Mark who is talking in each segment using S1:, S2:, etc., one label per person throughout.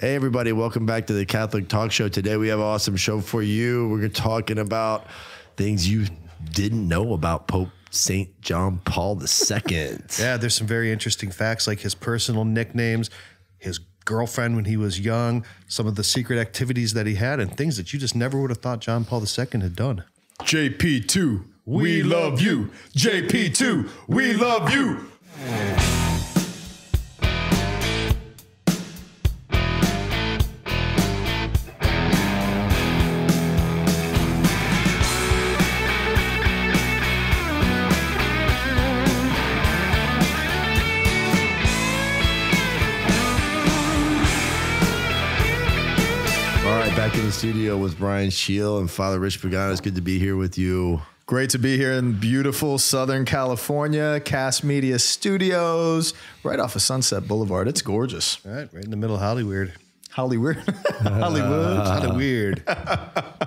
S1: Hey, everybody, welcome back to the Catholic Talk Show. Today we have an awesome show for you. We're talking about things you didn't know about Pope St. John Paul II.
S2: Yeah, there's some very interesting facts like his personal nicknames, his girlfriend when he was young, some of the secret activities that he had, and things that you just never would have thought John Paul II had done.
S3: JP2, we love you. JP2, we love you.
S1: The studio with Ryan Scheel and Father Rich Pagano. It's good to be here with you.
S3: Great to be here in beautiful Southern California, Cast Media Studios, right off of Sunset Boulevard. It's gorgeous.
S2: All right, right in the middle of Hollywood.
S3: Hollywood. Hollywood.
S2: Hollywood.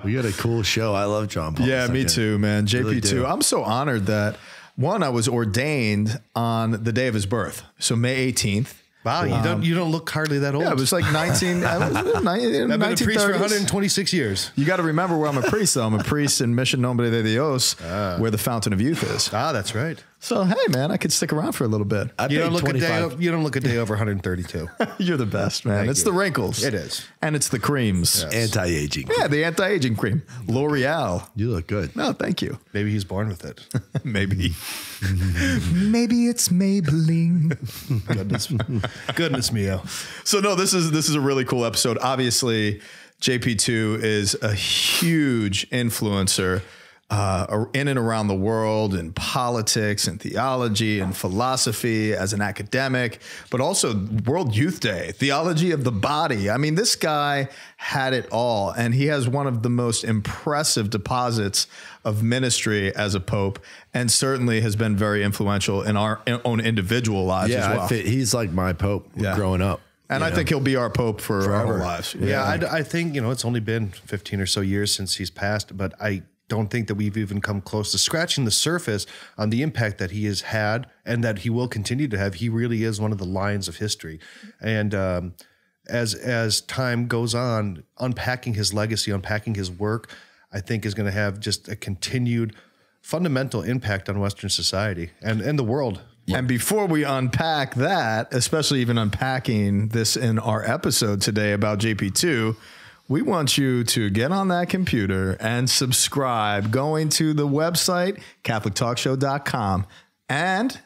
S1: We got a cool show. I love John Paul.
S3: Yeah, me
S1: II.
S3: too, man. JP2.
S1: do.
S3: I'm so honored that one, I was ordained on the day of his birth. So May 18th.
S2: Wow, you don't you don't look hardly that old.
S3: Yeah, it was like 19, I was,
S2: I've been a priest for 126 years.
S3: You got to remember where I'm a priest, though. I'm a priest in Mission Nombre de Dios, where the Fountain of Youth is.
S2: Ah, that's right.
S3: So, hey, man, I could stick around for a little bit.
S1: I
S2: You don't look a day. You don't look a day over 132.
S3: You're the best, man.
S2: Thank
S3: it's
S2: you.
S3: the wrinkles.
S2: It is.
S3: And it's the creams. Yeah,
S1: anti-aging.
S3: Yeah, the anti aging cream. L'Oreal.
S1: You look good.
S3: No, thank you.
S2: Maybe he's born with it.
S3: Maybe. Maybe it's Maybelline.
S2: Goodness, goodness mio.
S3: so no, this is this is a really cool episode. Obviously, JP2 is a huge influencer uh, in and around the world in politics and theology and philosophy as an academic, but also World Youth Day, theology of the body. I mean, this guy had it all, and he has one of the most impressive deposits of ministry as a pope, and certainly has been very influential in our own individual lives
S1: Yeah,
S3: as well.
S1: I fit, he's like my Pope
S3: Yeah.
S1: growing up.
S3: And
S1: you
S3: I
S1: know?
S3: think he'll be our pope for our whole lives.
S2: Yeah, I, I think you know it's only been 15 or so years since he's passed, but I don't think that we've even come close to scratching the surface on the impact that he has had and that he will continue to have. He really is one of the lions of history, and um, as as time goes on, unpacking his legacy, unpacking his work, I think is going to have just a continued fundamental impact on Western society and and the world.
S3: And before we unpack that, especially even unpacking this in our episode today about JP2, we want you to get on that computer and subscribe going to the website, CatholicTalkShow.com. And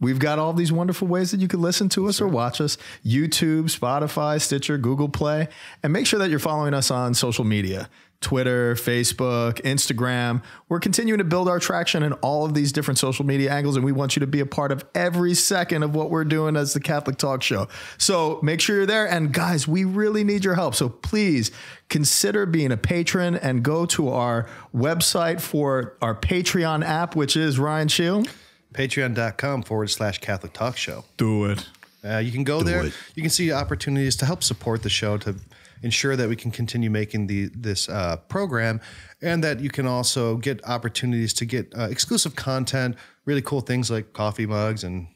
S3: we've got all these wonderful ways that you can listen to us or watch us YouTube, Spotify, Stitcher, Google Play. And make sure that you're following us on social media. Twitter, Facebook, Instagram. We're continuing to build our traction in all of these different social media angles, and we want you to be a part of every second of what we're doing as the Catholic Talk Show. So make sure you're there. And guys, we really need your help. So please consider being a patron and go to our website for our Patreon app, which is Ryan Scheel.
S2: Patreon.com forward slash Catholic Talk Show.
S3: Do it.
S2: Uh, you can go there.
S1: it.
S2: You can see opportunities to help support the show to ensure that we can continue making the this uh, program, and that you can also get opportunities to get uh, exclusive content, really cool things like coffee mugs and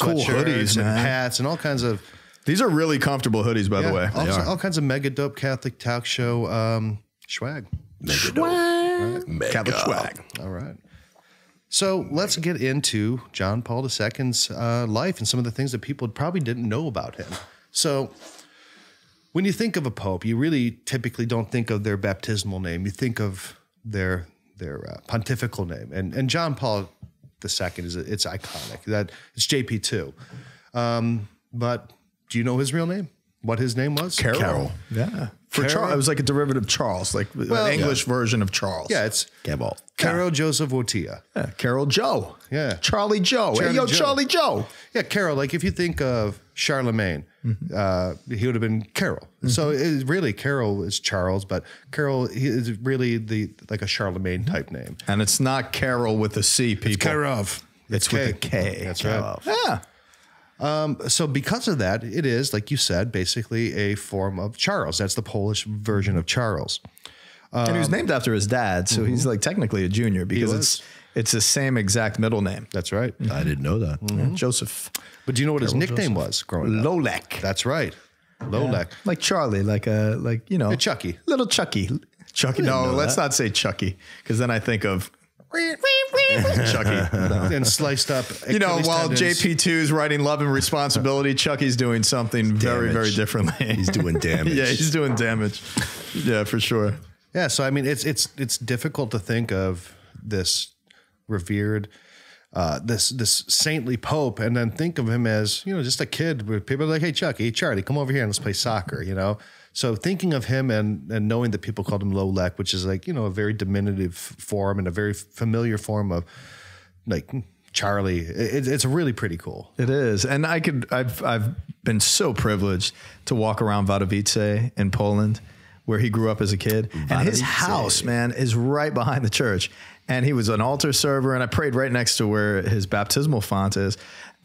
S3: Cool
S2: sweatshirts
S3: hoodies,
S2: and hats and all kinds of
S3: These are really comfortable hoodies, by
S2: yeah,
S3: the way.
S2: all,
S3: They are.
S2: all kinds of mega dope Catholic talk show um, swag.
S3: Mega dope Catholic swag.
S2: All right. So let's get into John Paul II's uh, life and some of the things that people probably didn't know about him. So, when you think of a pope, you really typically don't think of their baptismal name. You think of their their uh, pontifical name, and and John Paul II is it's iconic. That it's JP two. Um, but do you know his real name? What his name was?
S3: Karol.
S1: Karol.
S3: Yeah. For
S2: Karol?
S3: Charles, it was like a derivative of Charles, like
S2: Well,
S3: an English version of Charles.
S2: Yeah, it's
S1: Karol.
S2: Karol Joseph Wojtyla.
S3: Yeah, Karol Joe.
S2: Yeah.
S3: Charlie Joe.
S2: Charlie
S3: hey, yo,
S2: Joe.
S3: Charlie Joe.
S2: Yeah, Karol. Like if you think of Charlemagne, Mm-hmm. uh, he would have been Karol. Mm-hmm. So it, really, Karol is Charles, but Karol he is really the like a Charlemagne mm-hmm. type name.
S3: And it's not Carol with a C, people.
S2: It's Karol.
S3: It's with a K.
S2: That's right.
S3: Yeah.
S2: Um, so because of that, it is like you said, basically a form of Charles. That's the Polish version of Charles.
S3: and he was um, named after his dad, so he's like technically a junior because it's it's the same exact middle name.
S2: That's right.
S1: I mm-hmm. didn't know that. Mm-hmm.
S3: Joseph
S2: But do you know what his nickname was growing up?
S3: Lolek.
S2: That's right. Lolek.
S3: like Charlie, like a like you know,
S2: Hey, Chucky.
S3: little Chucky, Chucky. No, let's not say Chucky because then I think of Chucky. No.
S2: and sliced up.
S3: You know, while. JP2 is writing Love and Responsibility, Chucky's doing something very, very differently.
S1: He's doing damage.
S3: yeah, he's doing damage. Yeah, for sure.
S2: Yeah, so I mean, it's it's it's difficult to think of this revered, uh, this this saintly pope, and then think of him as you know just a kid. Where people are like, "Hey, Chucky, Charlie, come over here and let's play soccer." You know, so thinking of him and and knowing that people called him Lolek, which is like you know a very diminutive form and a very familiar form of like Charlie. It, it's really pretty cool.
S3: It is, and I could. I've I've been so privileged to walk around Wadowice in Poland, where he grew up as a kid, and his house, man, is right behind the church. And he was an altar server, and I prayed right next to where his baptismal font is.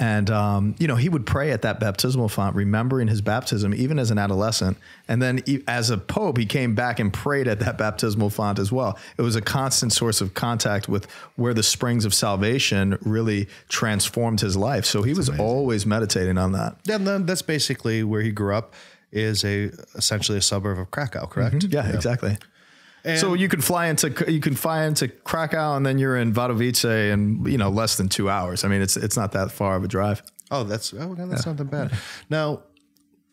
S3: And um, you know, he would pray at that baptismal font, remembering his baptism, even as an adolescent. And then, as a pope, he came back and prayed at that baptismal font as well. It was a constant source of contact with where the springs of salvation really transformed his life. So he was always meditating on that.
S2: Yeah, and then that's basically where he grew up. Is a essentially a suburb of Krakow, correct?
S3: Yeah, exactly. So you can fly into you can fly into Krakow and then you're in Wadowice in you know less than two hours. I mean, it's it's not that far of a drive.
S2: Oh, that's oh, no, that's not that bad. Now,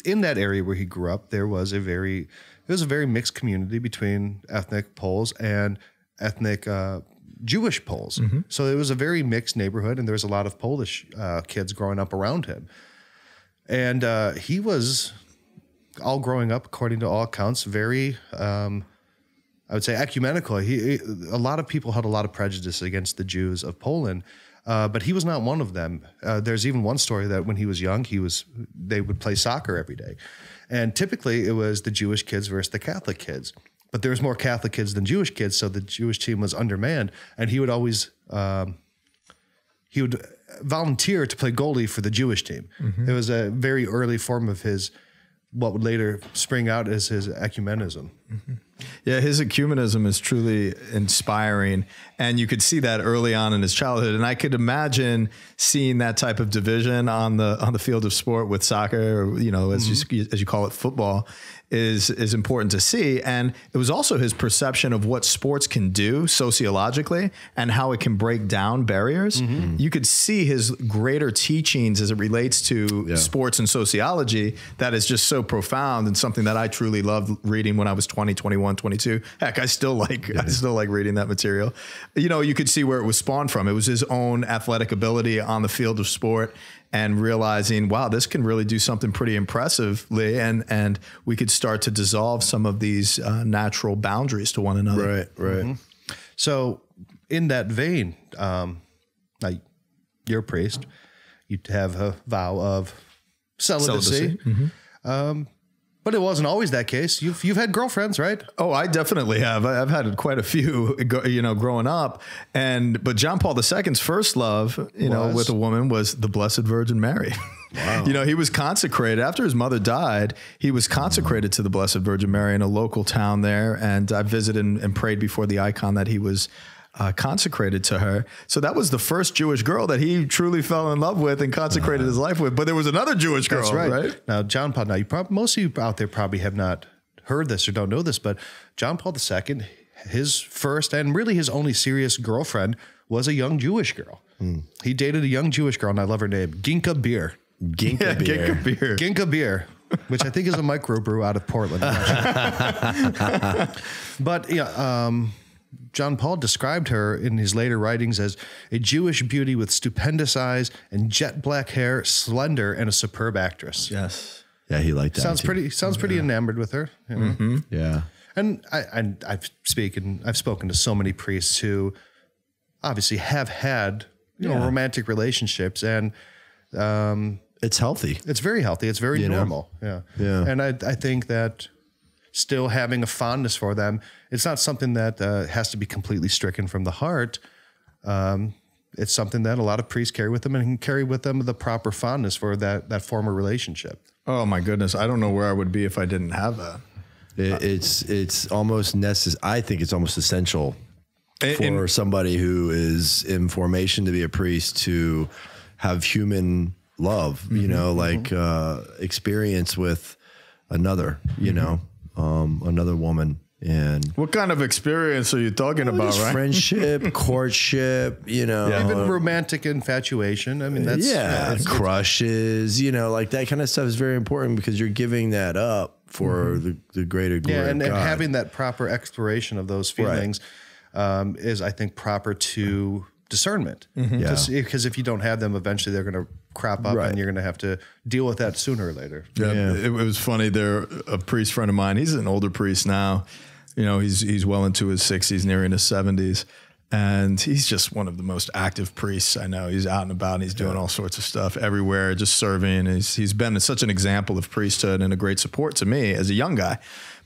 S2: in that area where he grew up, there was a very there was a very mixed community between ethnic Poles and ethnic uh, Jewish Poles. So it was a very mixed neighborhood, and there was a lot of Polish uh, kids growing up around him. And uh, he was all growing up, according to all accounts, very. Um, I would say ecumenical. He, a lot of people had a lot of prejudice against the Jews of Poland, uh, but he was not one of them. Uh, there's even one story that when he was young, he was they would play soccer every day, and typically it was the Jewish kids versus the Catholic kids. But there was more Catholic kids than Jewish kids, so the Jewish team was undermanned, and he would always um, he would volunteer to play goalie for the Jewish team. It was a very early form of his what would later spring out as his ecumenism.
S3: Yeah, his ecumenism is truly inspiring, and you could see that early on in his childhood. And I could imagine seeing that type of division on the on the field of sport with soccer, or, you know, as you mm-hmm. as you call it, football, is is important to see. And it was also his perception of what sports can do sociologically and how it can break down barriers. Mm-hmm. Mm-hmm. You could see his greater teachings as it relates to sports and sociology that is just so profound and something that I truly loved reading when I was 20, 21, 22. Heck, I still like I still like reading that material. You know, you could see where it was spawned from. It was his own athletic ability on the field of sport and realizing, wow, this can really do something pretty impressively and and we could start to dissolve some of these uh, natural boundaries to one another.
S1: Right, right.
S2: So, in that vein, um, now you're a priest. You have a vow of celibacy,
S3: Celibacy.
S2: Um, but it wasn't always that case. You've you've had girlfriends, right?
S3: Oh, I definitely have. I've had quite a few, you know, growing up. And but John Paul II's first love, you know, with a woman was the Blessed Virgin Mary. Wow. you know, he was consecrated after his mother died. He was consecrated to the Blessed Virgin Mary in a local town there, and I visited and, and prayed before the icon that he was. Uh, consecrated to her, so that was the first Jewish girl that he truly fell in love with and consecrated his life with. But there was another Jewish girl,
S2: That's right.
S3: right?
S2: Now, John Paul. Now, you probably most of you out there probably have not heard this or don't know this, but John Paul II, his first and really his only serious girlfriend was a young Jewish girl. He dated a young Jewish girl, and I love her name, Ginka Beer.
S1: Ginka
S3: Yeah,
S1: beer.
S3: Ginka beer.
S2: Ginka Beer, which I think is a microbrew out of Portland. I'm not sure. but yeah, um, John Paul described her in his later writings as a Jewish beauty with stupendous eyes and jet black hair, slender, and a superb actress.
S3: Yes.
S1: Yeah, he liked that.
S2: Sounds
S1: too.
S2: pretty. Sounds pretty enamored with her. you know?
S1: Yeah.
S2: And I, and I've spoken. I've spoken to so many priests who obviously have had you know romantic relationships, and um,
S1: It's healthy.
S2: it's very healthy. It's very
S1: know?
S2: normal. Yeah.
S1: Yeah.
S2: And I, I think that still having a fondness for them, it's not something that uh, has to be completely stricken from the heart. Um, it's something that a lot of priests carry with them and can carry with them the proper fondness for that that former relationship.
S3: Oh my goodness, I don't know where I would be if I didn't have that.
S1: It, it's it's almost necessary. I think it's almost essential
S3: In-
S1: for
S3: in-
S1: somebody who is in formation to be a priest to have human love. You know, like uh, experience with another, you know, um, another woman. And
S3: What kind of experience are you talking about, right?
S1: friendship, courtship, you know,
S2: Even romantic infatuation. I mean, that's
S1: yeah, crushes, you know, like that kind of stuff is very important because you're giving that up for the, the greater glory
S2: Yeah, and,
S1: of
S2: and having that proper exploration of those feelings um, is, I think, proper to discernment. Mm-hmm. yeah. Because if you don't have them, eventually they're going to crop up,
S1: Right.
S2: and you're going to have to deal with that sooner or later.
S3: Yeah, It, it was funny. There, a priest friend of mine. He's an older priest now. You know, he's he's well into his sixties, nearing his seventies, and he's just one of the most active priests I know. He's out and about, and he's doing all sorts of stuff everywhere, just serving. He's he's been such an example of priesthood and a great support to me as a young guy.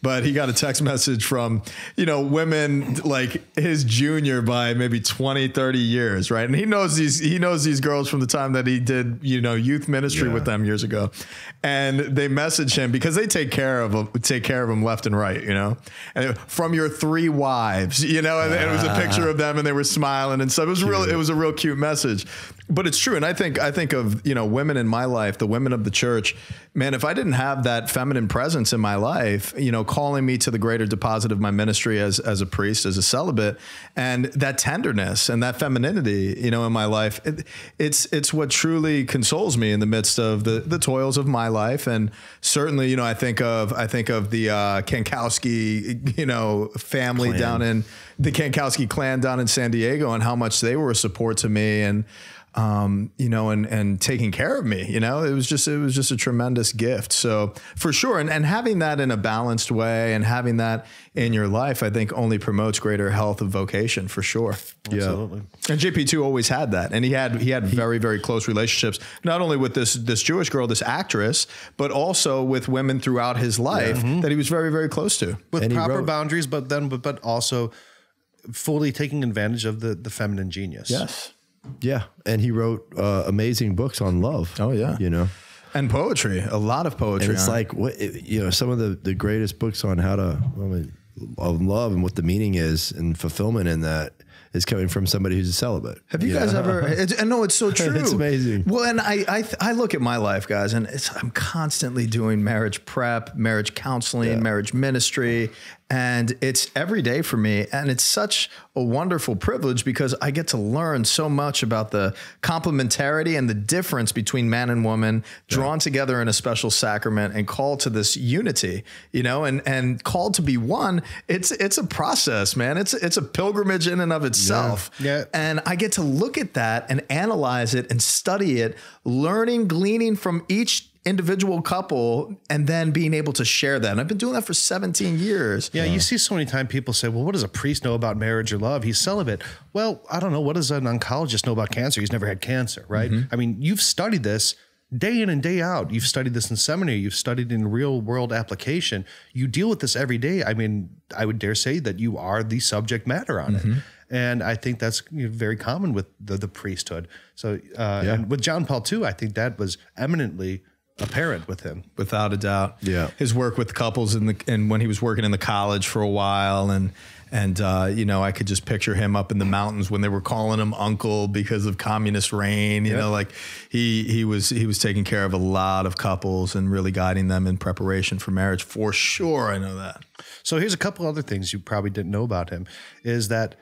S3: But he got a text message from, you know, women like his junior by maybe 20, 30 years, right? And he knows these he knows these girls from the time that he did, you know, youth ministry with them years ago. And they message him because they take care of him, take care of him left and right, you know. And from your three wives, you know, and, and it was a picture of them and they were smiling and stuff. It was real it was a real cute message. But it's true. And I think I think of, you know, women in my life, the women of the church, man, if I didn't have that feminine presence in my life, you know, calling me to the greater deposit of my ministry as as a priest, as a celibate, and that tenderness and that femininity, you know, in my life, it, it's it's what truly consoles me in the midst of the the toils of my life. And certainly, you know, I think of I think of the uh, Kankowski, you know, family down in the Kankowski clan down in San Diego, and how much they were a support to me and um, you know, and and taking care of me. You know, it was just it was just a tremendous gift. So for sure, and and having that in a balanced way and having that in your life, I think only promotes greater health of vocation for sure.
S2: Absolutely.
S3: And JP two always had that, and he had he had very very close relationships, not only with this this Jewish girl, this actress, but also with women throughout his life that he was very very close to.
S2: With
S1: And
S2: proper
S1: wrote-
S2: boundaries, but then, but, but also fully taking advantage of the, the feminine genius.
S3: Yes.
S1: Yeah. And he wrote uh, amazing books on love.
S3: Oh, yeah.
S1: You know,
S3: And poetry, a lot of poetry.
S1: and it's like what you know some of the the greatest books on how to I mean, of love and what the meaning is and fulfillment in that is coming from somebody who's a celibate.
S3: Have you guys ever? It's, and no, it's so true.
S1: It's amazing.
S3: Well, and I, I, I look at my life, guys, and it's, I'm constantly doing marriage prep, marriage counseling, marriage ministry, and it's every day for me. And it's such a wonderful privilege because I get to learn so much about the complementarity and the difference between man and woman, drawn together in a special sacrament and called to this unity. You know, and and called to be one. It's it's a process, man. It's it's a pilgrimage in and of itself.
S2: Yeah.
S3: And I get to look at that and analyze it and study it, learning, gleaning from each individual couple, and then being able to share that. And I've been doing that for 17 years.
S2: Yeah, you see so many times people say, "Well, what does a priest know about marriage or love? He's celibate." Well, I don't know. What does an oncologist know about cancer? He's never had cancer, right? I mean, you've studied this day in and day out. You've studied this in seminary. You've studied in real world application. You deal with this every day. I mean, I would dare say that you are the subject matter on it. And I think that's you know, very common with the, the priesthood. So, uh, and with John Paul II, I think that was eminently apparent with him.
S3: Without a doubt.
S1: Yeah.
S3: His work with couples in the and when he was working in the college for a while and and uh, you know, I could just picture him up in the mountains when they were calling him uncle because of communist reign. You know, like he he was he was taking care of a lot of couples and really guiding them in preparation for marriage. For sure, I know that.
S2: So here's a couple other things you probably didn't know about him is that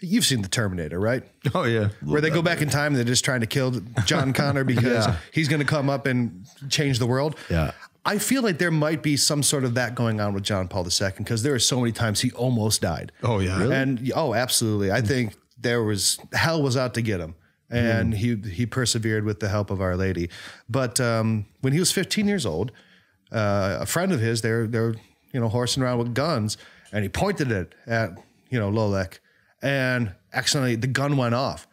S2: you've seen the Terminator, right?
S3: Oh yeah.
S2: Where they go back in time and they're just trying to kill John Connor because
S3: Yeah.
S2: he's going to come up and change the world.
S1: Yeah.
S2: I feel like there might be some sort of that going on with John Paul II because there are so many times he almost died.
S3: Oh, yeah. Really?
S2: And oh, absolutely. I think there was hell was out to get him. And he he persevered with the help of Our Lady. But um, when he was 15 years old, uh, a friend of his, they're they're you know horsing around with guns, and he pointed it at you know Lolek, and accidentally the gun went off.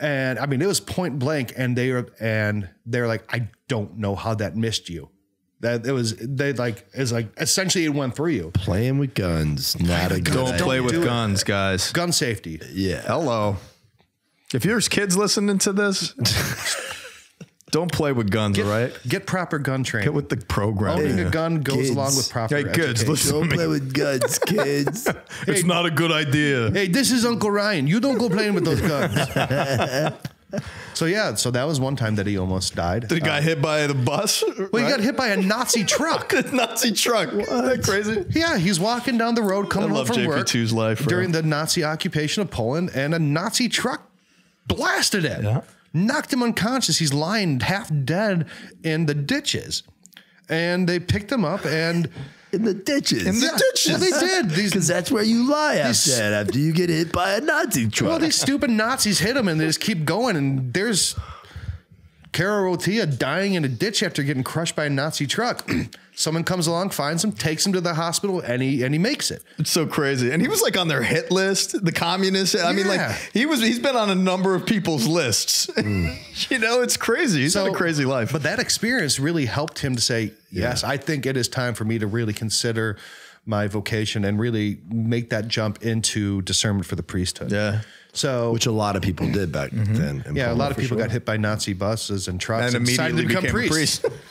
S2: And I mean, it was point blank, and they were and they're like, I don't know how that missed you. That it was they like it's like essentially it went through you.
S1: Playing with guns, not a good
S3: Don't
S1: idea.
S3: play with
S2: do it.
S3: guns, guys.
S2: Gun safety.
S1: Yeah.
S3: Hello. If there's kids listening to this, don't play with guns, all right?
S2: Get proper gun training.
S3: Get with the program.
S2: Owning
S3: Yeah.
S2: a gun goes
S1: kids.
S2: along with proper
S3: Hey, kids,
S2: education.
S3: listen.
S1: Don't play with guns, kids.
S3: It's not a good idea.
S2: Hey, this is Uncle Ryan. You don't go playing with those guns. So yeah, so that was one time that he almost died.
S3: The guy uh, hit by the bus.
S2: well, he got hit by a Nazi truck.
S3: Nazi truck. Isn't that crazy?
S2: Yeah, he's walking down the road coming
S3: I
S2: home
S3: love
S2: from work
S3: JP2's life, bro.
S2: during the Nazi occupation of Poland, and a Nazi truck blasted him,
S3: Yeah.
S2: Knocked him unconscious. He's lying half dead in the ditches, and they picked him up and.
S1: In the ditches.
S3: In the
S2: Yeah,
S3: ditches.
S2: well, they did.
S1: Because that's where you lie after
S2: These-
S1: that, after you get hit by a Nazi truck.
S2: Well, these stupid Nazis hit him and they just keep going. And there's Karol Wojtyla dying in a ditch after getting crushed by a Nazi truck. Someone comes along, finds him, takes him to the hospital, and he and he makes it.
S3: It's so crazy. And he was like on their hit list, the communists. I mean, like he was he's been on a number of people's lists. you know, it's crazy. He's had a crazy life.
S2: But that experience really helped him to say, yes, I think it is time for me to really consider my vocation and really make that jump into discernment for the priesthood.
S3: yeah.
S2: So
S1: Which a lot of people did back then. in
S2: yeah, a lot of people
S1: sure.
S2: got hit by Nazi buses and trucks
S3: And
S2: and,
S3: immediately
S2: to become
S3: became a
S2: priests.
S3: priest.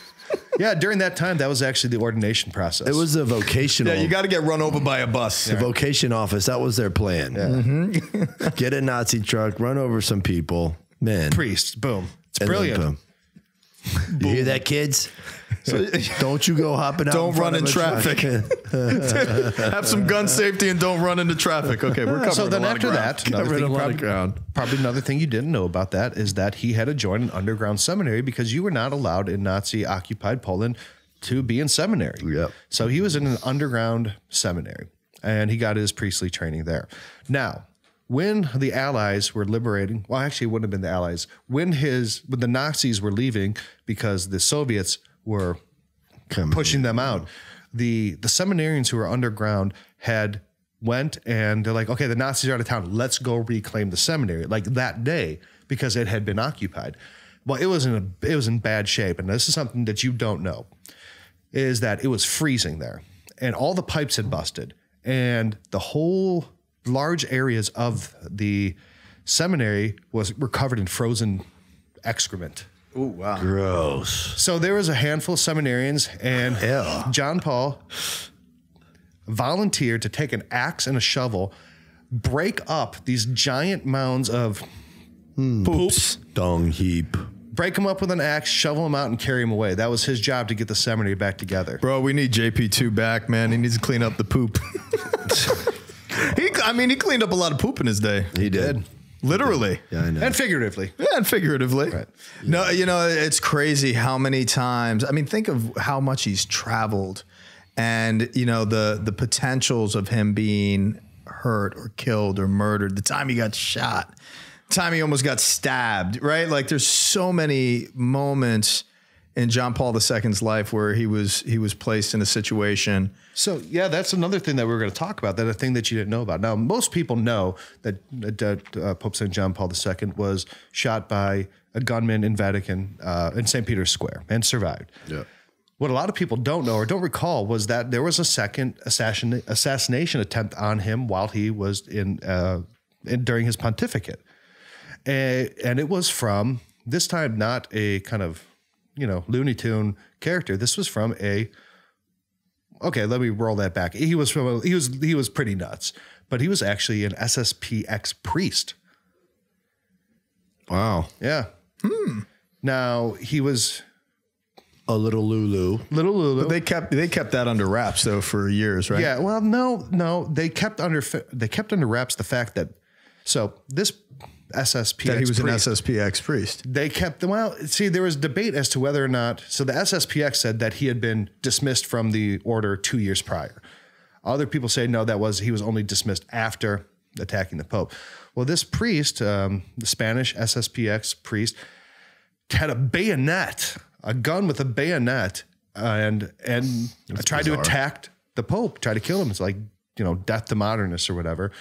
S2: Yeah, during that time, that was actually the ordination process.
S1: It was a vocational.
S3: yeah, you got to get run over by a bus.
S1: the vocation office. That was their plan.
S2: Mm-hmm.
S1: Get a Nazi truck, run over some people, man.
S2: priest. Boom. It's
S1: and then
S2: brilliant.
S1: boom. You hear that, kids? don't you go hopping out.
S3: Don't
S1: front
S3: run in traffic. Have some gun safety and don't run into traffic. Okay, we're covering
S2: So then
S3: a lot
S2: after
S3: of ground.
S2: that, another thing
S1: a lot of
S2: probably,
S1: ground.
S2: probably another thing you didn't know about that is that he had to join an underground seminary because you were not allowed in Nazi occupied Poland to be in seminary.
S1: Yep.
S2: So he was in an underground seminary and he got his priestly training there. Now, when the Allies were liberating, well, actually, it wouldn't have been the Allies. When his when the Nazis were leaving because the Soviets were
S1: Come
S2: pushing them out. The the seminarians who were underground had went and they're like, okay, the Nazis are out of town. Let's go reclaim the seminary like that day because it had been occupied. Well, it was in a it was in bad shape, and this is something that you don't know, is that it was freezing there, and all the pipes had busted, and the whole large areas of the seminary was were covered in frozen excrement.
S3: Ooh, wow.
S1: Gross.
S2: So there was a handful of seminarians, and
S1: Ew.
S2: John Paul volunteered to take an axe and a shovel, break up these giant mounds of hmm.
S3: Poops.
S1: Dung heap.
S2: break them up with an axe, shovel them out, and carry them away. That was his job to get the seminary back together.
S3: Bro, we need JP2 back, man. He needs to clean up the poop. he, I mean, he cleaned up a lot of poop in his day.
S1: He did.
S3: Literally.
S1: Yeah, I know.
S2: And figuratively.
S3: Yeah, and figuratively. right? No, you know, it's crazy how many times. I mean, think of how much he's traveled and, you know, the the potentials of him being hurt or killed or murdered, the time he got shot, the time he almost got stabbed, right? Like there's so many moments in John Paul II's life where he was he was placed in a situation.
S2: So yeah, that's another thing that we are going to talk about. That a thing that you didn't know about. Now, most people know that, that uh, Pope Saint John Paul II was shot by a gunman in Vatican uh, in St. Peter's Square and survived.
S1: Yeah.
S2: What a lot of people don't know or don't recall was that there was a second assassin, assassination attempt on him while he was in, uh, in during his pontificate, and, and it was from this time not a kind of you know Looney Tune character. This was from a okay. Let me roll that back. He was from a, he was he was pretty nuts, but he was actually an SSPX priest.
S1: Wow.
S2: Yeah. Hmm. Now he was
S1: A little Lulu.
S2: little Lulu.
S3: They kept they kept that under wraps though for years, right?
S2: Yeah, well, no, no, they kept under they kept under wraps the fact that so this SSPX
S3: That he was
S2: priest,
S3: an SSPX priest.
S2: they kept the well. See, there was debate as to whether or not. So the SSPX said that he had been dismissed from the order two years prior. Other people say no, that was he was only dismissed after attacking the Pope. Well, this priest, um, the Spanish SSPX priest, had a bayonet, a gun with a bayonet, and and tried to attack the Pope, tried to kill him. It's like you know, death to modernists or whatever.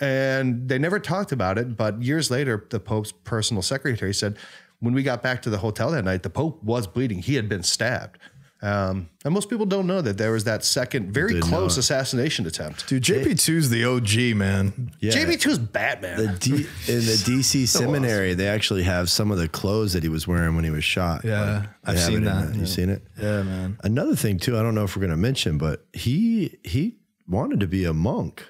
S2: And they never talked about it. But years later, the Pope's personal secretary said, when we got back to the hotel that night, the Pope was bleeding. He had been stabbed. Um, and most people don't know that there was that second, very
S1: Didn't
S2: close
S1: know it.
S2: assassination attempt.
S3: Dude, JP2's the OG, man.
S1: Yeah.
S2: JP2's Batman.
S1: The D, in the DC seminary, they actually have some of the clothes that he was wearing when he was shot.
S3: Yeah,
S1: Like,
S3: I've seen that,
S1: there. You
S3: yeah.
S1: seen it?
S3: Yeah, man.
S1: Another thing too, I don't know if we're going to mention, but he he wanted to be a monk.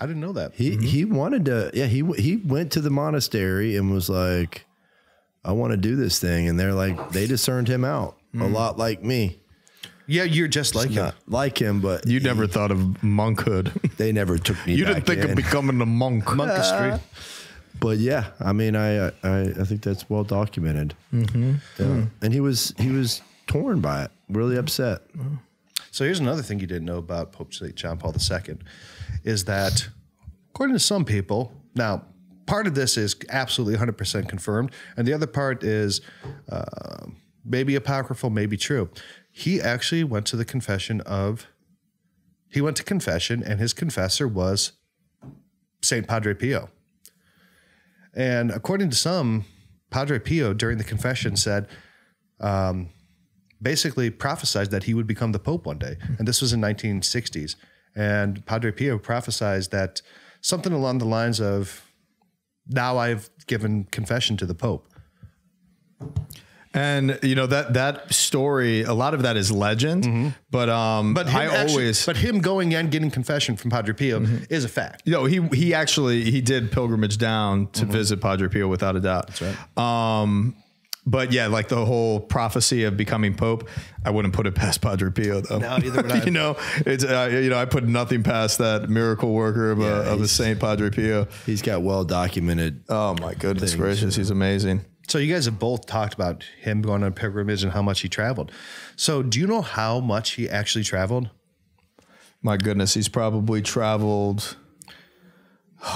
S2: I didn't know that.
S1: He he wanted to. Yeah, he he went to the monastery and was like, I want to do this thing. And they're like, they discerned him out a
S3: Mm.
S1: lot like me.
S2: Yeah, you're just like him.
S1: Like him, but
S3: You never thought of monkhood.
S1: they never took me
S3: you
S1: back
S3: didn't think
S1: in.
S3: of becoming a monk.
S2: Monkistry.
S1: But yeah, I mean, I I, I think that's well documented. Mm-hmm. Yeah. And he was he was torn by it, really upset.
S2: So here's another thing you didn't know about Pope St. John Paul II is that, according to some people, now part of this is absolutely 100% confirmed, and the other part is uh, maybe apocryphal, maybe true. He actually went to the confession of, he went to confession, and his confessor was St. Padre Pio. And according to some, Padre Pio during the confession said, basically prophesied that he would become the pope one day and this was in 1960s and padre pio prophesied that something along the lines of now i've given confession to the pope
S3: And you know that that story, a lot of that is legend. But um, but I
S2: actually-
S3: always,
S2: but him going and getting confession from padre pio is a fact
S3: you know, he he actually he did pilgrimage down to visit Padre Pio without a doubt. That's
S2: right.
S3: Um, but yeah, like the whole prophecy of becoming pope, I wouldn't put it past Padre Pio though.
S2: No, neither would I.
S3: you know, it's uh, you know I put nothing past that miracle worker of a of a Saint Padre Pio.
S1: He's got well documented.
S3: Oh my goodness gracious, he's amazing.
S2: so you guys have both talked about him going on pilgrimage and how much he traveled so do you know how much he actually traveled
S3: My goodness, he's probably traveled.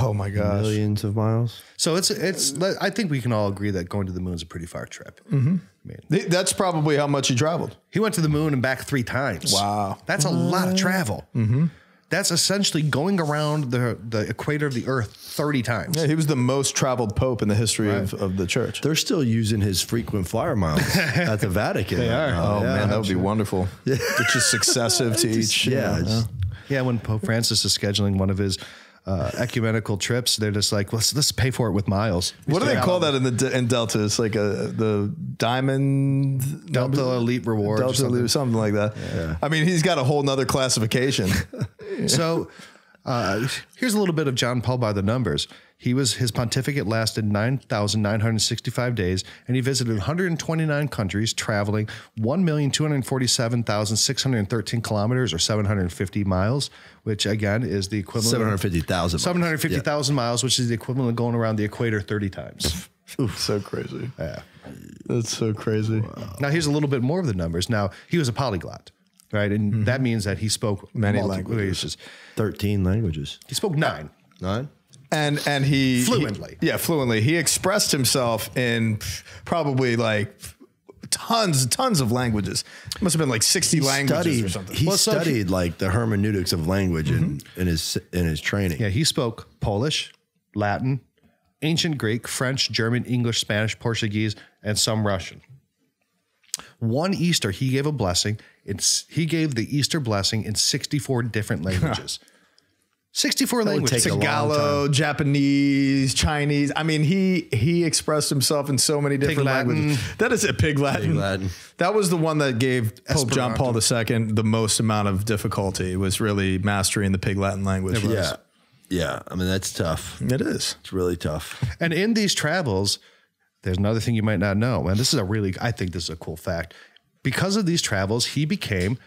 S3: Oh my gosh.
S1: Millions of miles.
S2: so it's it's i think we can all agree that going to the moon is a pretty far trip
S3: Mm-hmm.
S2: I mean,
S3: That's probably how much he traveled.
S2: He went to the moon and back three times.
S3: Wow.
S2: That's a lot of travel. Mm-hmm. That's essentially going around the, the equator of the earth 30 times.
S3: Yeah, he was the most traveled pope in the history of, of the church.
S1: They're still using his frequent flyer miles at the Vatican. They
S2: are.
S3: Oh man, that would be wonderful. Yeah. It's just successive to each.
S1: Yeah,
S3: you know,
S1: it's-
S2: Yeah, when Pope Francis is scheduling one of his uh, ecumenical trips, they're just like, let's let's pay for it with miles.
S3: What do they call that in the in Delta? It's like a the diamond
S2: Delta Elite Rewards or
S3: Delta
S2: something.
S3: Elite, something like that. I mean, he's got a whole nother classification.
S2: So uh, here's a little bit of John Paul by the numbers. He was his pontificate lasted 9,965 days, and he visited 129 countries, traveling 1,247,613 kilometers or 750 miles, which again is the equivalent
S1: Seven hundred fifty thousand.
S2: 750,000 miles, which is the equivalent of going around the equator 30 times.
S3: so crazy. Yeah, that's so crazy.
S2: now, here's a little bit more of the numbers. Now, he was a polyglot, right? And mm-hmm. that means that he spoke
S3: Many
S2: multiple
S3: languages.
S1: Thirteen languages.
S2: He spoke nine.
S1: Nine.
S3: And and he
S2: Fluently.
S3: he- yeah, fluently. He expressed himself in probably like tons tons of languages. It must have been like sixty languages
S1: studied,
S3: or something.
S1: He
S2: Well, so he-
S1: studied like the hermeneutics of language in, mm-hmm. in his in his training.
S2: Yeah, he spoke Polish, Latin, ancient Greek, French, German, English, Spanish, Portuguese, and some Russian. One Easter, he gave a blessing. It's he gave the Easter blessing in 64 different languages. 64
S1: would
S2: languages.
S1: take a
S3: Tagalog, Japanese, Chinese. I mean, he he expressed himself in so many different
S2: Latin.
S3: languages. That is a pig Latin.
S1: Pig Latin.
S3: That was the one that gave Pope John Paul II the most amount of difficulty. Was really mastering the pig Latin language.
S1: Yeah. Yeah. I mean, that's tough.
S3: it is.
S1: It's really tough.
S2: And in these travels, there's another thing you might not know. And this is a really, I think this is a cool fact. Because of these travels, he became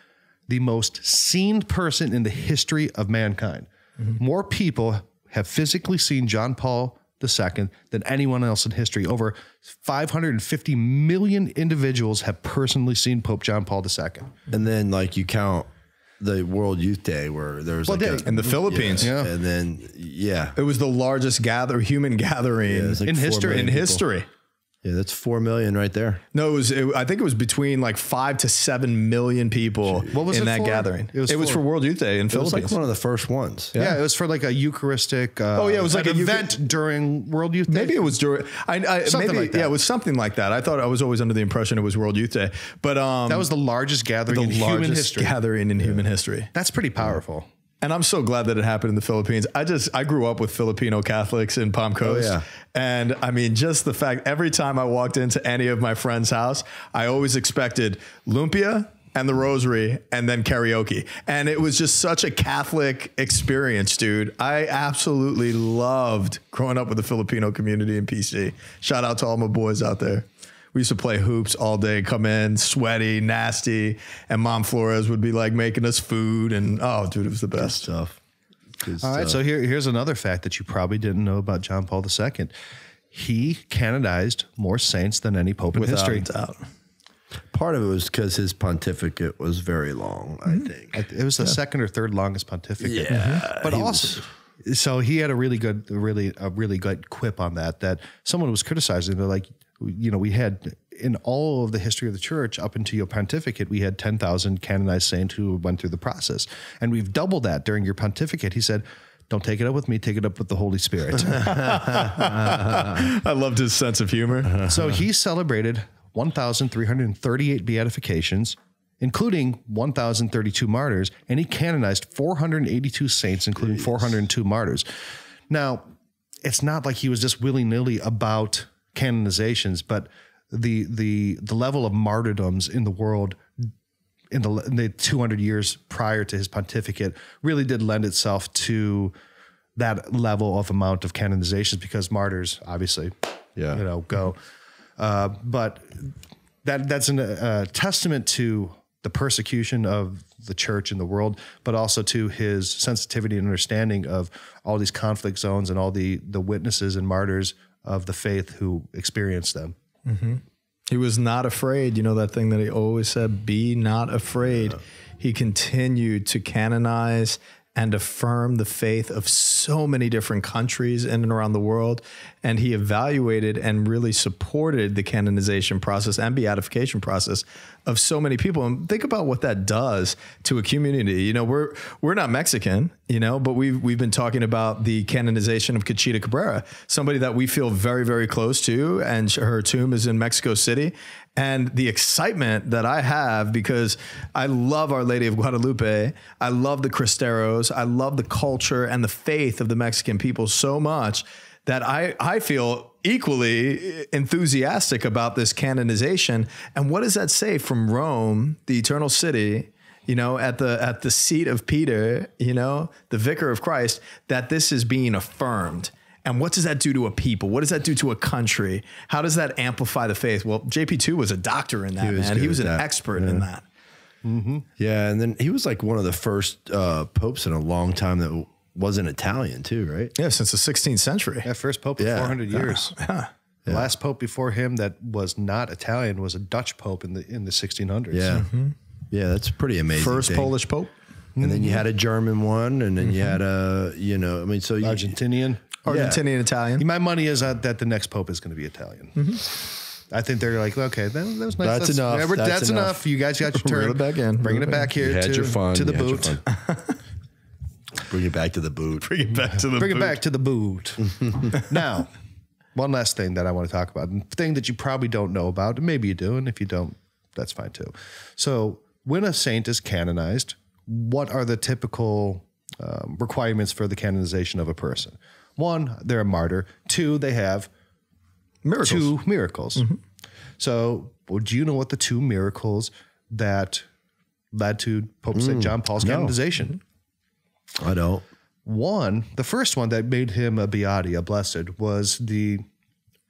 S2: the most seen person in the history of mankind. Mm-hmm. More people have physically seen John Paul II than anyone else in history. Over 550 million individuals have personally seen Pope John Paul II.
S1: And then like you count the World Youth Day where there was
S2: Well,
S1: like
S3: In the Philippines,
S2: Yeah.
S1: and then yeah,
S3: it was the largest gather human gathering
S1: it was like
S2: In history.
S3: in
S1: people.
S3: history.
S1: Yeah, that's four million right there.
S3: No, it was. It, I think it was between like five to seven million people
S2: What was
S3: in
S2: it
S3: that
S2: for?
S3: gathering.
S2: It was
S3: for,
S2: for-
S3: World Youth Day in
S1: It was like one of the first ones.
S2: Yeah, it was for like a Eucharistic. Uh,
S3: Oh, yeah, it was like
S2: an
S3: a Euchar-
S2: event during World Youth Day.
S3: Maybe it was during. I, I
S2: Something
S3: maybe
S2: like that.
S3: yeah, it was something like that. I thought I was always under the impression it was World Youth Day, but um,
S2: That was the largest gathering
S3: the
S2: in human
S3: largest
S2: history.
S3: gathering in human history.
S2: That's pretty powerful.
S3: And I'm so glad that it happened in the Philippines. I just I grew up with Filipino Catholics in Palm oh, Coast.
S1: yeah.
S3: And I mean just the fact every time I walked into any of my friend's house, I always expected lumpia, and the rosary and then karaoke. And it was just such a Catholic experience, dude. I absolutely loved growing up with the Filipino community in PC. Shout out to all my boys out there. We used to play hoops all day, come in sweaty, nasty, and Mom Flores would be like making us food. And oh, dude, it was the best.
S1: Stuff. Good
S2: All right,
S1: stuff.
S2: so here, here's another fact that you probably didn't know about John Paul II. He canonized more saints than any pope in
S3: Without
S2: history.
S3: a doubt.
S1: part of it was because his pontificate was very long. I mm-hmm. think.
S2: It was the second or third longest pontificate.
S1: Yeah, mm-hmm.
S2: but
S1: he
S2: also, so he had a really good, really, a really good quip on that. That someone was criticizing. They're like, you know, we had in all of the history of the church up until your pontificate, we had ten thousand canonized saints who went through the process, and we've doubled that during your pontificate. He said. Don't take it up with me. Take it up with the Holy Spirit.
S3: I loved his sense of humor.
S2: so he celebrated 1,338 beatifications, including 1,032 martyrs, and he canonized 482 saints, including 402 martyrs. Now, it's not like he was just willy nilly about canonizations, but the the the level of martyrdoms in the world in the, in the 200 years prior to his pontificate really did lend itself to that level of amount of canonizations because martyrs obviously
S1: Yeah.
S2: you know go uh, but that that's a uh, testament to the persecution of the church in the world but also to his sensitivity and understanding of all these conflict zones and all the the witnesses and martyrs of the faith who experienced them mm-hmm.
S3: He was not afraid. You know that thing that he always said, be not afraid. He continued to canonize and affirm the faith of so many different countries in and around the world. And he evaluated and really supported the canonization process and beatification process of so many people. And think about what that does to a community. You know, we're we're not Mexican, you know, but we've we've been talking about the canonization of Conchita Cabrera, somebody that we feel very, very close to, and her tomb is in Mexico City. And the excitement that I have because I love Our Lady of Guadalupe, I love the Cristeros, I love the culture and the faith of the Mexican people so much that I, I feel equally enthusiastic about this canonization. And what does that say from Rome, the eternal city, you know, at the at the seat of Peter, you know, the vicar of Christ, that this is being affirmed. And what does that do to a people? What does that do to a country? How does that amplify the faith? Well, JP2 was a doctor in that,
S1: was
S3: man. He was an
S1: that.
S3: expert in that.
S1: Yeah, and then he was like one of the first uh, popes in a long time that wasn't Italian too, right?
S3: Yeah, since the 16th century.
S2: Yeah, first pope in
S1: Yeah.
S2: 400 years. The last pope before him that was not Italian was a Dutch pope in the in the 1600s.
S1: Yeah, mm-hmm. yeah, that's pretty amazing.
S3: First
S1: thing.
S3: Polish pope.
S1: and then you mm-hmm. had a German one, and then you mm-hmm. had a, you know, I mean, so you,
S2: Argentinian.
S3: Argentinian Italian.
S2: My money is that, that the next pope is going to be Italian. I think they're like, okay, that, that was nice.
S1: That's enough.
S2: yeah,
S1: That's
S2: that's,
S1: enough.
S2: enough. You guys got your turn.
S3: Reel it back in.
S2: Bringing it
S3: it
S2: back here
S1: you had
S2: to,
S1: your fun
S2: to the
S1: you had your
S2: boot.
S1: fun. Bring it back to the boot.
S3: Bring it back to the boot.
S2: Bring
S3: boot.
S2: it back to the boot. now, one last thing that I want to talk about, and thing that you probably don't know about, and maybe you do, and if you don't, that's fine too. So, when a saint is canonized, what are the typical um, requirements for the canonization of a person? One, they're a martyr. Two, they have
S3: Miracles.
S2: two miracles. Mm-hmm. So, well, do you know what the two miracles that led to Pope St. Mm. John Paul's canonization? Mm-hmm.
S1: I don't.
S2: One, the first one that made him a beati, a blessed, was the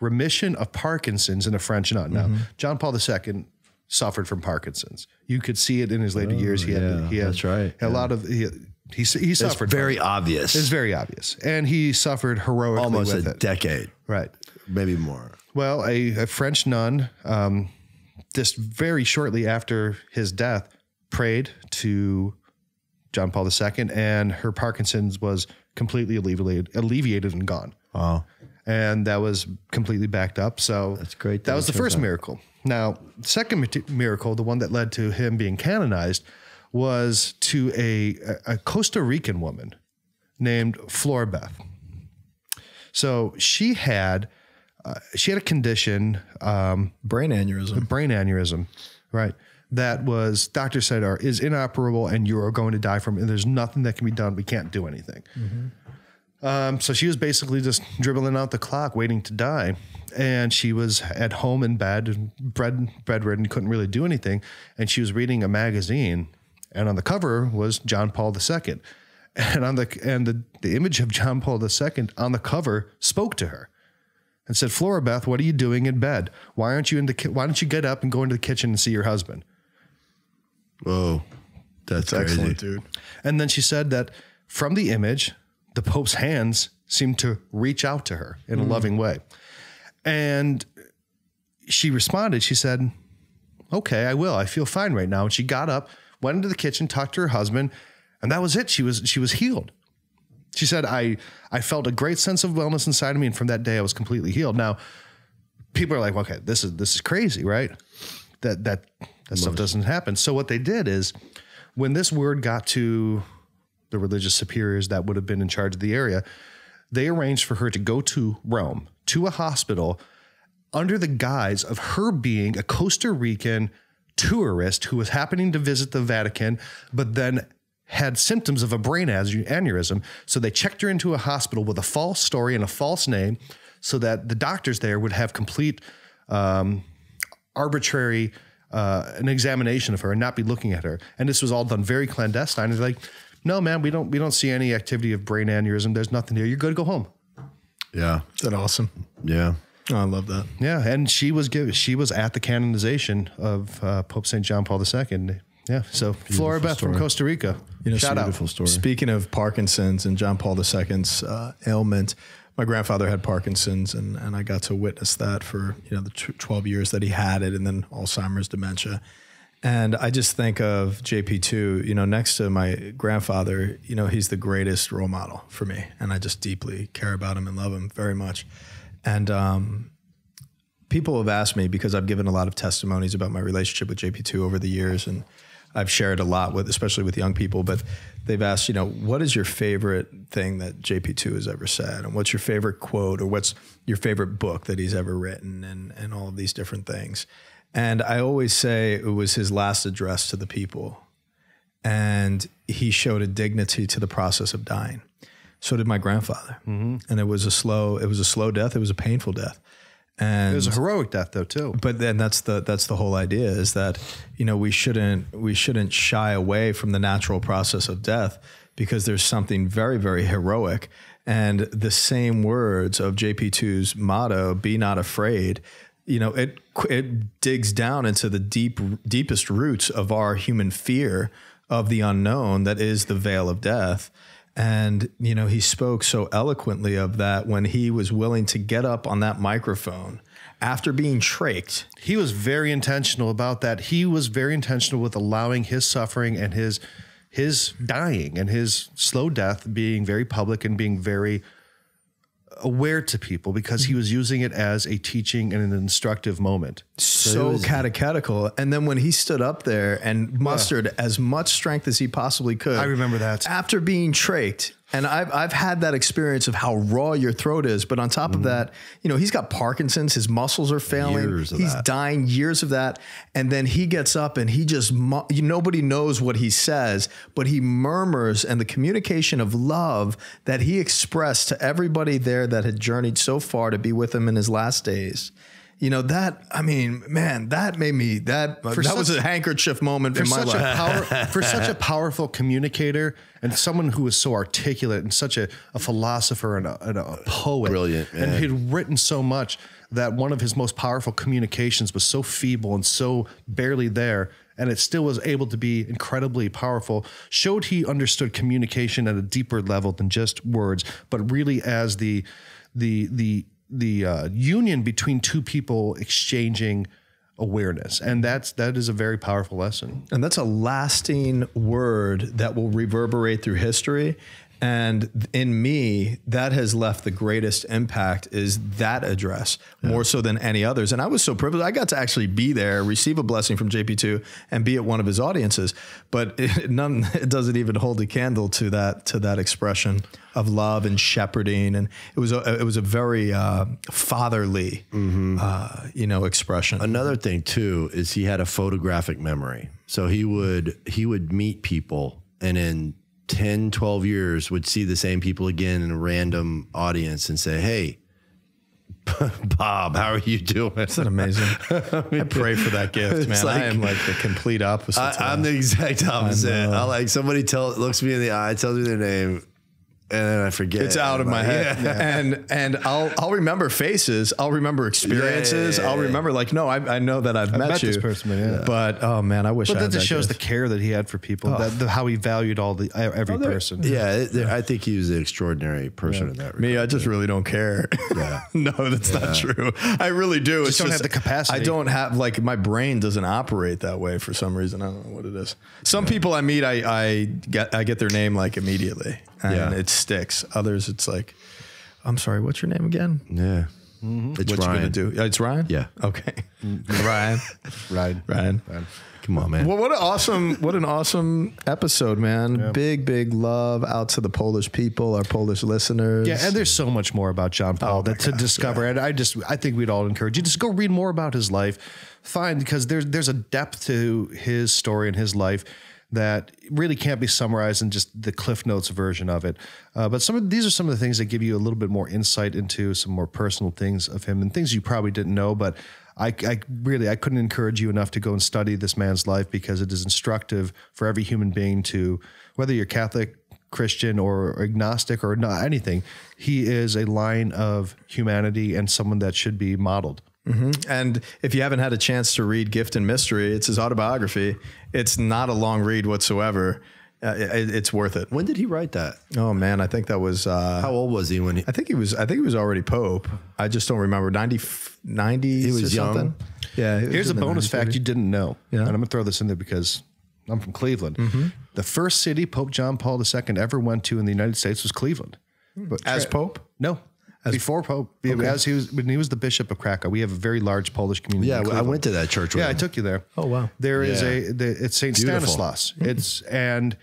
S2: remission of Parkinson's in a French nun. Now, John Paul II suffered from Parkinson's. You could see it in his later years. He had,
S1: yeah,
S2: he had
S1: that's right.
S2: A lot of he he, he
S1: It's
S2: suffered.
S1: very
S2: from
S1: obvious.
S2: It's very obvious, and he suffered heroically
S1: Almost a
S2: it.
S1: decade,
S2: right.
S1: maybe more.
S2: Well, a, a French nun, um, just very shortly after his death, prayed to John Paul II, and her Parkinson's was completely alleviated, alleviated and gone.
S1: Oh,
S2: And that was completely backed up. So
S1: That's great
S2: That
S1: that
S2: was the first
S1: out.
S2: miracle. Now, second miracle, the one that led to him being canonized, was to a, a Costa Rican woman named Flor Beth. So she had uh, she had a condition, um,
S3: Brain aneurysm.
S2: brain aneurysm, right? That was Dr. said are is inoperable and you are going to die from it. There's nothing that can be done. We can't do anything. Um, so she was basically just dribbling out the clock, waiting to die. And she was at home in bed, bed, bedridden, couldn't really do anything. And she was reading a magazine, and on the cover was John Paul II. And on the and the, the image of John Paul II on the cover spoke to her and said, Floribeth, what are you doing in bed? Why aren't you in the ki- why don't you get up and go into the kitchen and see your husband?
S1: Whoa, that's, crazy.
S3: Excellent, dude.
S2: And then she said that from the image, the Pope's hands seemed to reach out to her in a mm-hmm. loving way. And she responded, she said, Okay, I will. I feel fine right now. And she got up, went into the kitchen, talked to her husband, and that was it. She was she was healed. She said, I I felt a great sense of wellness inside of me, and from that day I was completely healed. Now, people are like, okay, this is this is crazy, right? That that that stuff doesn't happen. So what they did is when this word got to the religious superiors that would have been in charge of the area, they arranged for her to go to Rome, to a hospital, under the guise of her being a Costa Rican tourist who was happening to visit the Vatican, but then had symptoms of a brain aneurysm. So they checked her into a hospital with a false story and a false name so that the doctors there would have complete um, arbitrary uh, an examination of her and not be looking at her. And this was all done very clandestine. And like, no, man, we don't we don't see any activity of brain aneurysm. There's nothing here. You're good. To go home.
S1: Yeah,
S3: Is that awesome?
S1: yeah.
S3: Oh, I love that.
S2: Yeah, and she was given she was at the canonization of uh, Pope Saint John Paul II. Yeah, so Floribeth from Costa Rica. You know, Shout out.
S1: Beautiful story.
S3: Speaking of Parkinson's and John Paul II's uh, ailment, my grandfather had Parkinson's, and, and I got to witness that for you know the tw- twelve years that he had it, and then Alzheimer's, dementia. And I just think of JP2, you know, next to my grandfather, you know, he's the greatest role model for me. And I just deeply care about him and love him very much. And um, people have asked me because I've given a lot of testimonies about my relationship with JP2 over the years, and I've shared a lot with, especially with young people. But they've asked, you know, what is your favorite thing that JP2 has ever said, and what's your favorite quote, or what's your favorite book that he's ever written, and and all of these different things. And I always say it was his last address to the people, and he showed a dignity to the process of dying. So did my grandfather, mm-hmm. and it was a slow. It was a slow death. It was a painful death. And
S2: It was a heroic death though too.
S3: but then that's the that's the whole idea is that you know we shouldn't we shouldn't shy away from the natural process of death because there's something very very heroic and the same words of JP2's motto be not afraid you know it it digs down into the deep deepest roots of our human fear of the unknown that is the veil of death and, you know, he spoke so eloquently of that when he was willing to get up on that microphone after being trached.
S2: He was very intentional about that. He was very intentional with allowing his suffering and his his dying and his slow death being very public and being very aware to people because he mm-hmm. was using it as a teaching and an instructive moment.
S3: So, catechetical. And then when he stood up there and mustered as much strength as he possibly could.
S2: I remember that.
S3: After being trached. And I've, I've had that experience of how raw your throat is. But on top of mm-hmm. that, you know, he's got Parkinson's, his muscles are failing.
S1: Years of
S3: he's
S1: that.
S3: dying years of that. And then he gets up and he just, nobody knows what he says, but he murmurs and the communication of love that he expressed to everybody there that had journeyed so far to be with him in his last days. You know that I mean, man, that made me that that was a handkerchief moment
S2: for
S3: in my
S2: such
S3: life.
S2: a power, for such a powerful communicator and someone who was so articulate and such a, a philosopher and a, and a poet,
S1: Brilliant,
S2: and he'd written so much that one of his most powerful communications was so feeble and so barely there. And it still was able to be incredibly powerful. Showed he understood communication at a deeper level than just words, but really as the the the the uh, union between two people exchanging awareness, and that's that is a very powerful lesson.
S3: And that's a lasting word that will reverberate through history. And in me, that has left the greatest impact is that address more so than any others. And I was so privileged. I got to actually be there, receive a blessing from JP2 and be at one of his audiences. But it, none, it doesn't even hold a candle to that, to that expression of love and shepherding. And it was a, it was a very uh, fatherly, uh, you know, expression.
S1: Another thing too is he had a photographic memory. So he would he would meet people and in 10, 12 years would see the same people again in a random audience and say, Hey, Bob, how are you doing?
S3: Isn't that amazing? I pray for that gift, man.
S1: like-
S3: I am like the complete opposite.
S1: I, I'm the exact opposite.
S3: know.
S1: I, like somebody tell looks me in the eye, tells me their name, and then I forget.
S3: It's out of my head,
S1: yeah.
S3: and and I'll I'll remember faces. I'll remember experiences.
S1: Yeah,
S3: I'll remember like no, I, I know that I've, met,
S2: met
S3: you,
S2: this person, yeah.
S3: But oh man, I wish.
S2: But
S3: I
S2: that just shows the care that he had for people, oh. that, the, how he valued all the every oh,
S3: there-
S2: person.
S1: Yeah, I think he was an extraordinary person in that. Regard.
S3: Me, I just really don't care.
S1: Yeah.
S3: no, that's not true. I really do. It's
S2: don't have the capacity.
S3: I don't have like my brain doesn't operate that way for some reason. I don't know what it is. Some people I meet, I I get I get their name like immediately, and
S1: Yeah.
S3: it sticks. Others, it's like, I'm sorry, what's your name again?
S1: Yeah, it's
S3: Mm-hmm. What you
S1: Ryan.
S3: gonna do? It's Ryan.
S1: Yeah.
S3: Okay. Ryan.
S2: Right.
S3: Ryan. Ryan.
S1: Come on, man.
S3: Well, what an awesome, what an awesome episode, man! Big, big love out to the Polish people, our Polish listeners.
S2: Yeah, and there's so much more about John Paul that to discover. And I just I think we'd all encourage you just go read more about his life. Find because there's there's a depth to his story and his life that really can't be summarized in just the Cliff Notes version of it. Uh, but some of these are some of the things that give you a little bit more insight into some more personal things of him and things you probably didn't know. But I, I really I couldn't encourage you enough to go and study this man's life because it is instructive for every human being to whether you're Catholic, Christian or agnostic or not anything. He is a line of humanity and someone that should be modeled.
S3: And if you haven't had a chance to read Gift and Mystery, it's his autobiography. It's not a long read whatsoever. Uh, it- it's worth it.
S1: When did he write that?
S3: Oh man, I think that was. Uh,
S1: How old was he when he?
S3: I think he was. I think he was already Pope. I just don't remember. 90, 90
S1: He was
S3: or
S1: young.
S3: something. Yeah.
S2: Here's a bonus
S3: 90s,
S2: fact you didn't know.
S3: Yeah.
S2: And I'm going to throw this in there because I'm from Cleveland. The first city Pope John Paul II ever went to in the United States was Cleveland. But
S3: as Pope.
S2: no. Before Pope, as he was when he was the bishop of Krakow, we have a very large Polish community.
S1: Yeah, I went to that church. With
S2: Yeah, I took you there.
S3: Oh, wow.
S2: There is
S1: Yeah.
S2: a the, it's Saint
S1: Beautiful.
S2: Stanislaus. It's and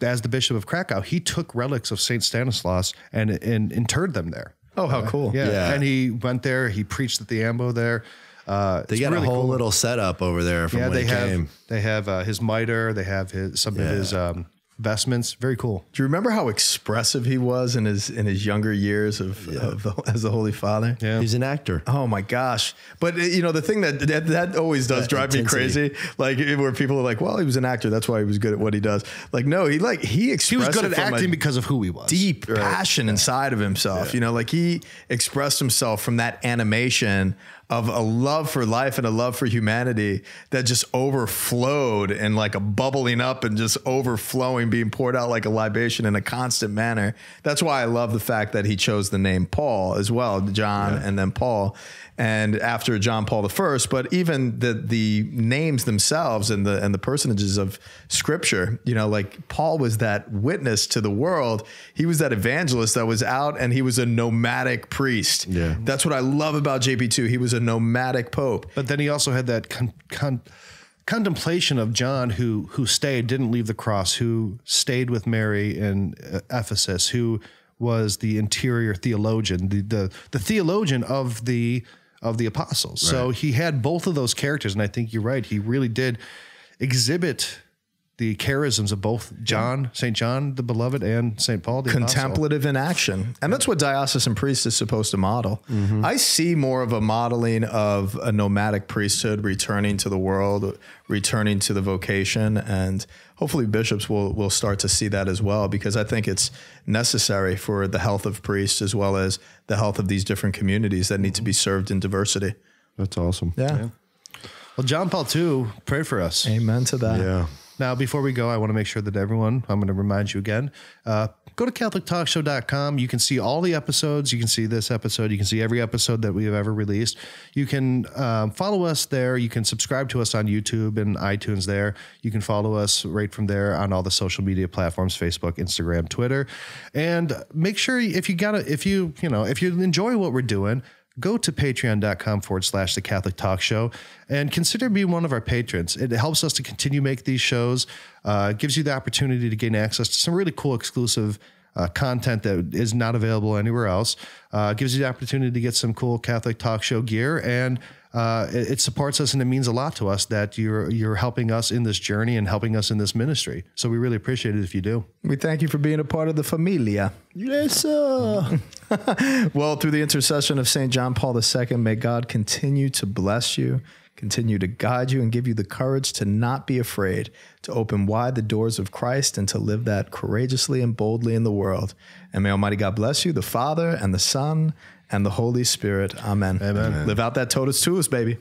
S2: as the bishop of Krakow, he took relics of Saint Stanislaus and and interred them there.
S3: Oh, how cool.
S2: Yeah.
S1: Yeah.
S2: and he went there. He preached at the Ambo there. Uh,
S1: They
S2: it's
S1: got
S2: really
S1: a whole
S2: cool.
S1: little setup over there from
S2: Yeah,
S1: when
S2: they
S1: he
S2: have
S1: came.
S2: they have uh, his mitre. They have his some of his um, vestments. Very cool.
S3: Do you remember how expressive he was in his in his younger years of, of the, as the Holy Father?
S2: Yeah.
S1: He's an actor.
S3: Oh my gosh! But uh, you know the thing that that, that always does
S1: That
S3: drive
S1: intensity.
S3: me crazy, like where people are like, "Well, he was an actor, that's why he was good at what he does." Like, no, he like he expressed He
S2: was good at acting because of who he was.
S3: deep passion inside of himself. You know, like he expressed himself from that animation of a love for life and a love for humanity that just overflowed and like a bubbling up and just overflowing, being poured out like a libation in a constant manner. That's why I love the fact that he chose the name Paul as well, John and then Paul. And after John Paul I, but even the the names themselves and the and the personages of Scripture, you know, like Paul was that witness to the world. He was that evangelist that was out, and he was a nomadic priest.
S1: Yeah.
S3: that's what I love about JP two. He was a nomadic pope.
S2: But then he also had that con- con- contemplation of John, who who stayed, didn't leave the cross, who stayed with Mary in uh, Ephesus, who was the interior theologian, the the, the theologian of the of the apostles. So he had both of those characters, and I think you're right. He really did exhibit the charisms of both John, Saint John the Beloved, and Saint Paul the Apostle.
S3: contemplative in action. And that's what diocesan priest is supposed to model. Mm-hmm. I see more of a modeling of a nomadic priesthood returning to the world, returning to the vocation. And hopefully bishops will, will start to see that as well, because I think it's necessary for the health of priests as well as the health of these different communities that need to be served in diversity.
S1: That's awesome.
S3: Yeah.
S2: Well, John Paul II, pray for us.
S3: Amen to that.
S1: Yeah.
S2: Now, before we go, I want to make sure that everyone, I'm going to remind you again, uh, go to CatholicTalkShow.com. You can see all the episodes. You can see this episode. You can see every episode that we have ever released. You can um, follow us there. You can subscribe to us on YouTube and iTunes there. You can follow us right from there on all the social media platforms Facebook, Instagram, Twitter. And make sure if you got to, if you, you know, if you enjoy what we're doing, go to patreon.com forward slash the Catholic Talk Show and consider being one of our patrons. It helps us to continue make these shows, uh, gives you the opportunity to gain access to some really cool exclusive uh, content that is not available anywhere else. Uh, gives you the opportunity to get some cool Catholic Talk Show gear and uh, it, it supports us and it means a lot to us that you're you're helping us in this journey and helping us in this ministry. So we really appreciate it if you do.
S3: We thank you for being a part of the familia.
S1: Yes, sir.
S3: Well, through the intercession of St. John Paul II, may God continue to bless you, continue to guide you, and give you the courage to not be afraid, to open wide the doors of Christ, and to live that courageously and boldly in the world. And may Almighty God bless you, the Father, and the Son, and the Holy Spirit. Amen. Amen. Live out that totus tuus, baby.